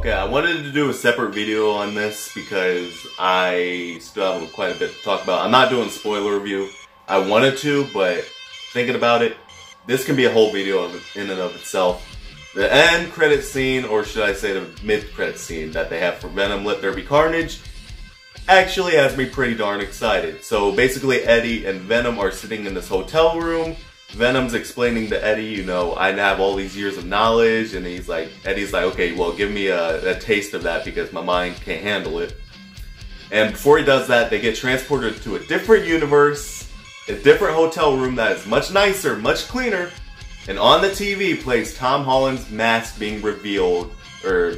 Okay, I wanted to do a separate video on this because I still have quite a bit to talk about. I'm not doing spoiler review. I wanted to, but thinking about it, this can be a whole video in and of itself. The end credit scene, or should I say the mid credit scene that they have for Venom Let There Be Carnage, actually has me pretty darn excited. So basically, Eddie and Venom are sitting in this hotel room Venom's explaining to Eddie, you know, I have all these years of knowledge, and he's like, Eddie's like, okay, well, give me a, a, taste of that because my mind can't handle it. And before he does that, they get transported to a different universe, a different hotel room that is much nicer, much cleaner, and on the TV plays Tom Holland's mask being revealed, or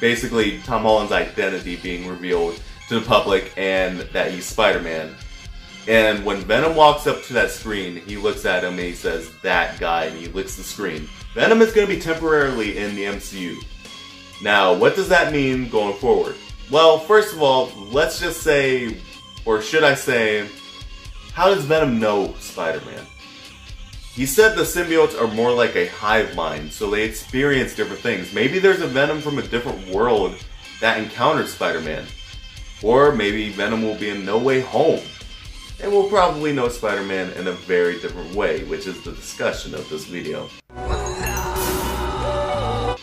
basically Tom Holland's identity being revealed to the public, and that he's Spider-Man. And when Venom walks up to that screen, he looks at him and he says, that guy, and he licks the screen. Venom is going to be temporarily in the MCU. Now, what does that mean going forward? Well, first of all, let's just say, or should I say, how does Venom know Spider-Man? He said the symbiotes are more like a hive mind, so they experience different things. Maybe there's a Venom from a different world that encounters Spider-Man. Or maybe Venom will be in No Way Home and we'll probably know Spider-Man in a very different way, which is the discussion of this video.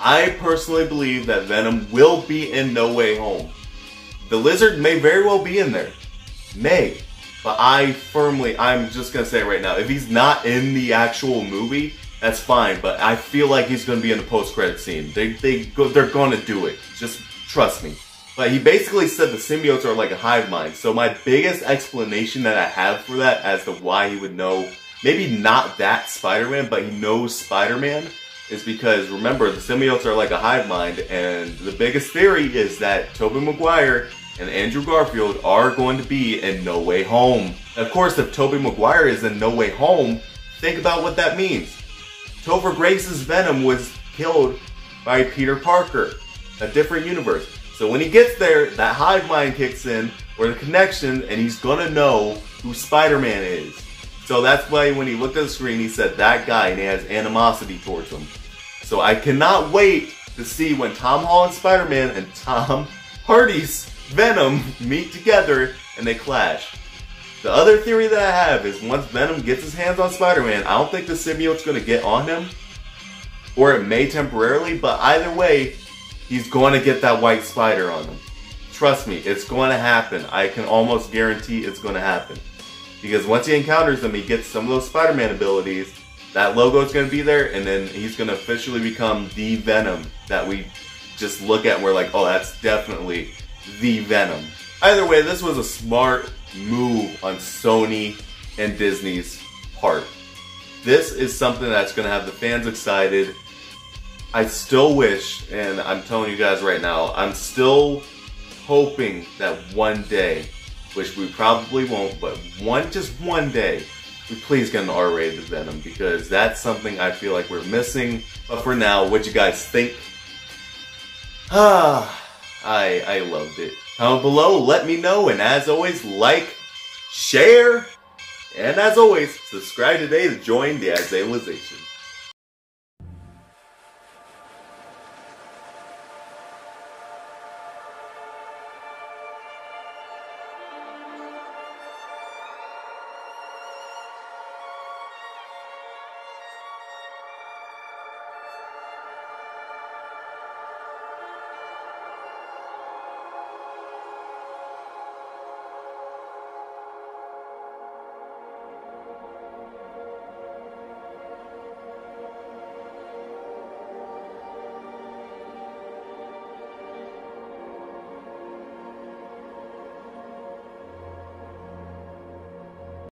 I personally believe that Venom will be in No Way Home. The Lizard may very well be in there. May. But I firmly, I'm just gonna say right now, if he's not in the actual movie, that's fine. But I feel like he's gonna be in the post-credit scene. They, they they're gonna do it. Just trust me. He basically said the symbiotes are like a hive mind. So my biggest explanation that I have for that as to why he would know, maybe not that Spider-Man, but he knows Spider-Man, is because remember, the symbiotes are like a hive mind, and the biggest theory is that Tobey Maguire and Andrew Garfield are going to be in No Way Home. Of course, if Tobey Maguire is in No Way Home, think about what that means. Topher Grace's Venom was killed by Peter Parker, a different universe. So when he gets there, that hive mind kicks in, or the connection, and he's gonna know who Spider-Man is. So that's why when he looked at the screen, he said that guy, and he has animosity towards him. So I cannot wait to see when Tom Holland Spider-Man and Tom Hardy's Venom meet together and they clash. The other theory that I have is once Venom gets his hands on Spider-Man, I don't think the symbiote's gonna get on him. Or it may temporarily, but either way, he's going to get that white spider on him. Trust me, it's going to happen. I can almost guarantee it's going to happen. Because once he encounters them, he gets some of those Spider-Man abilities. That logo is going to be there, and then he's going to officially become the Venom that we just look at and we're like, oh, that's definitely the Venom. Either way, this was a smart move on Sony and Disney's part. This is something that's going to have the fans excited I still wish, and I'm telling you guys right now, I'm still hoping that one day, which we probably won't, but one, just one day, we please get an R-rated Venom because that's something I feel like we're missing. But for now, what you guys think? Ah, I I loved it. Comment below, let me know, and as always, like, share, and as always, subscribe today to join the Isaiahization.